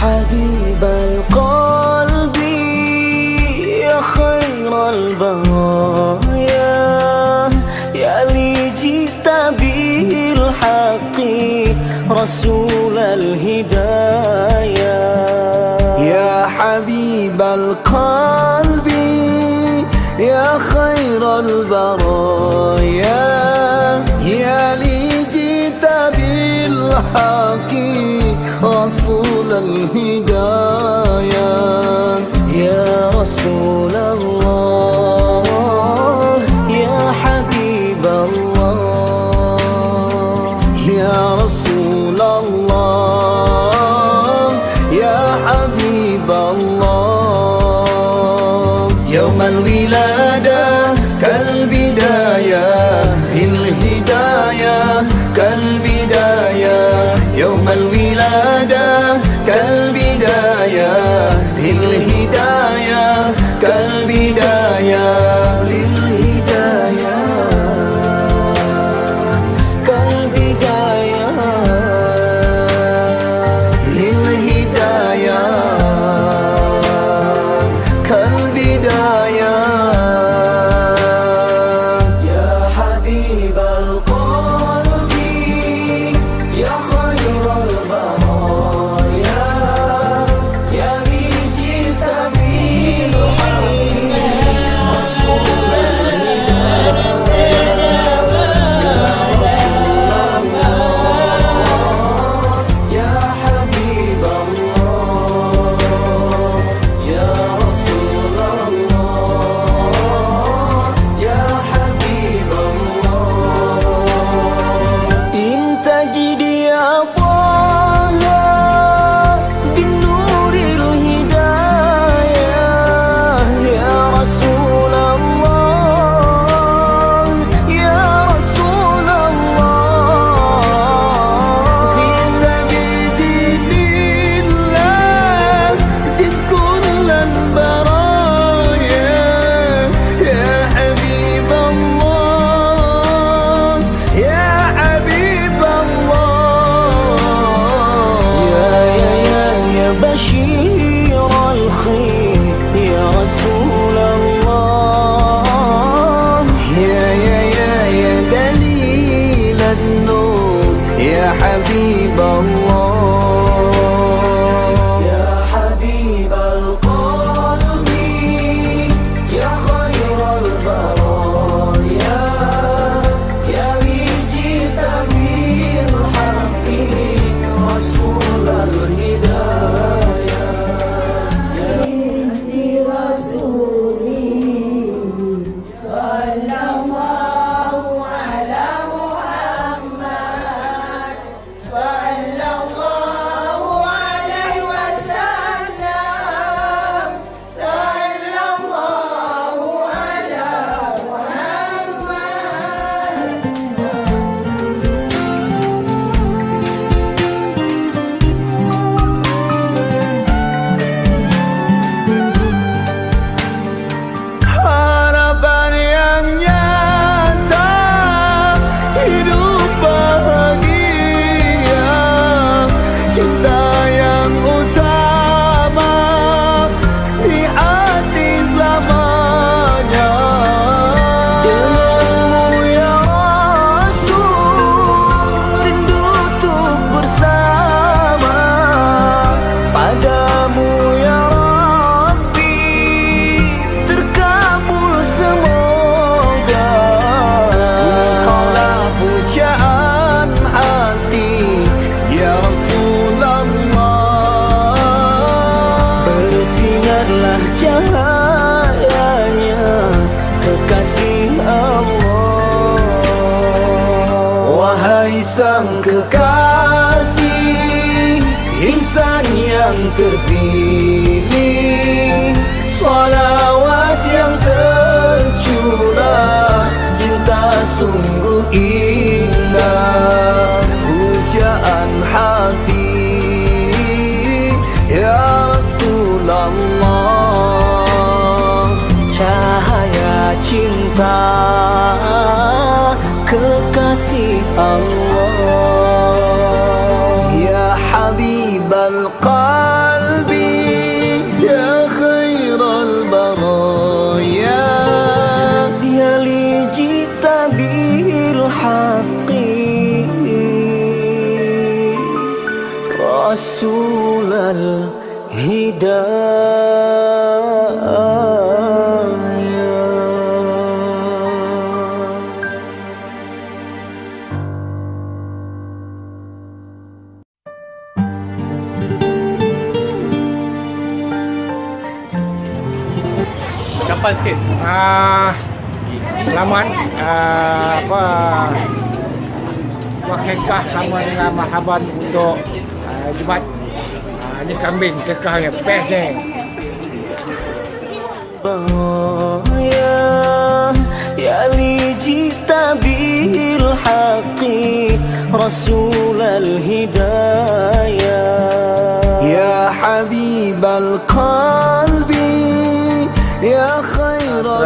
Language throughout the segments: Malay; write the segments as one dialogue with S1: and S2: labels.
S1: حبيب القلب يا خير البرايا. يا لي جئت بالحق رسول الهدايا.
S2: يا حبيب القلب يا خير البرايا. يا لي جئت بالحق رسول الهدايا يا رسول الله يا حبيب الله. يا رسول الله.
S1: Sang kekasih, Insan yang terpilih. Salawat yang tercurah, Cinta sungguh indah. Pujaan hati, Ya Rasulullah.
S2: Cahaya cinta kekasih Allah.
S1: Ya Habib al-Qalbi Ya
S2: Khair al-Baraya Ya Lijita bil-Haqi Rasul al-Hidayah
S3: harapan sikit? Ah selamat ah, apa Wakilkah sama dengan Mahaban untuk ah, Jumat Ah, ni kambing kekahnya Best ni.
S2: Oh ya Ya jita bil haqi
S1: rasul al hidayah. Ya Habib al-Qa'i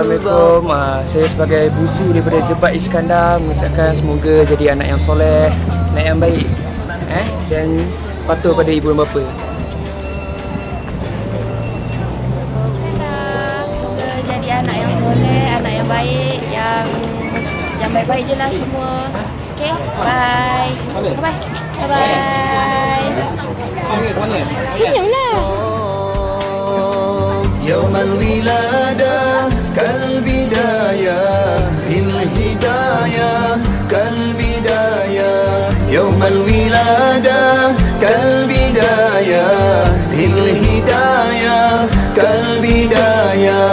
S3: Assalamualaikum. Ah, saya sebagai busu daripada Jebat Iskandar mengucapkan semoga jadi anak yang soleh, anak yang baik. Eh dan patuh pada ibu dan bapa.
S4: Semoga jadi anak yang soleh, anak yang baik, yang yang baik-baik je lah semua. Okay, bye. Bye. Bye. Bye. Senyumlah.
S1: يوم الولادة كالبداية في الهداية كالبداية يوم الولادة كالبداية للهداية كالبداية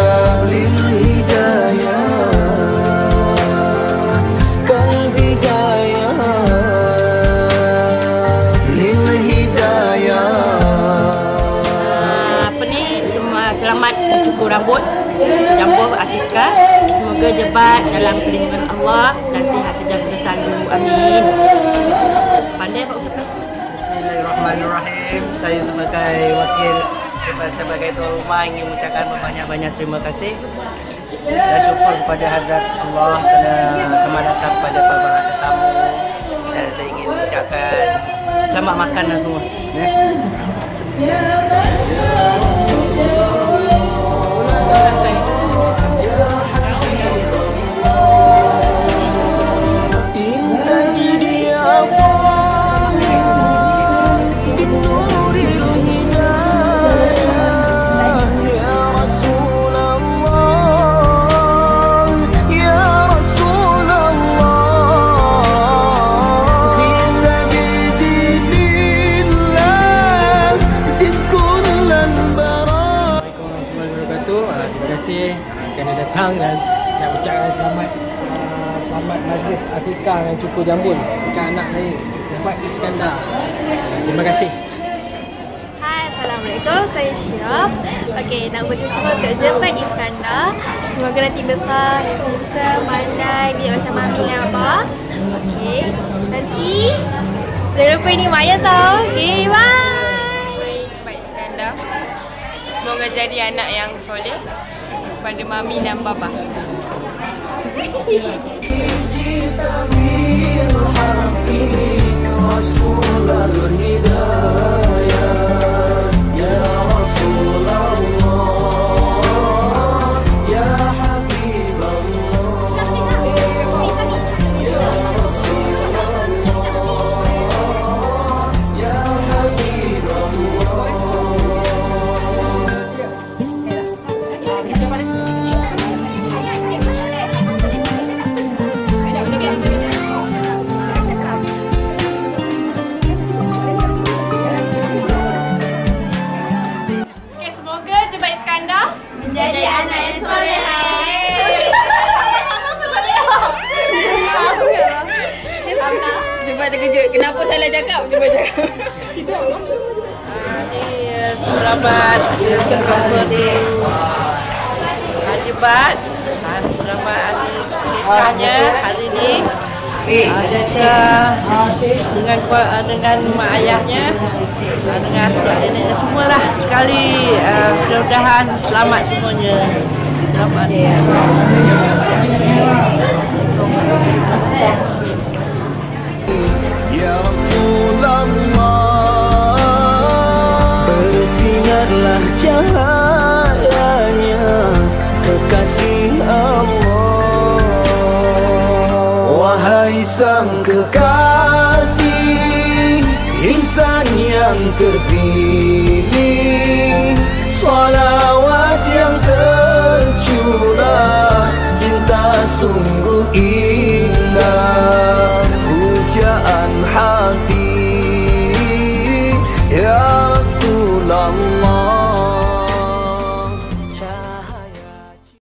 S4: dalam perlindungan Allah dan sihat sejahtera selalu amin pandai pak ucapkan
S5: Bismillahirrahmanirrahim. Saya sebagai wakil sebagai tuan rumah ingin mengucapkan banyak-banyak terima kasih dan syukur kepada hadrat Allah kerana selamat datang pada para tetamu dan saya ingin mengucapkan selamat makan lah semua. Ya.
S3: Cukur jambul dekat anak saya Jebat Iskandar. Terima kasih.
S4: Hai, Assalamualaikum. Saya Syiraf. Okey, nak berjumpa ke Jebat Iskandar. Semoga nanti besar, bisa pandai, dia macam mami dan abah. Okey, nanti jangan lupa ini Maya tau. Okey, bye.
S6: Jebat Iskandar. Semoga jadi anak yang soleh pada mami dan bapa. Rasulullah Hidayah Ya Rasulullah cakap? Cuba cakap.
S7: Selamat berjumpa di Hajibat dan selamat hari nikahnya hari ini. Ah, Jadi ah, dengan kua- dengan mak ayahnya, ah, dengan neneknya semualah sekali. ah, Mudah-mudahan selamat semuanya. Selamat.
S1: Terpilih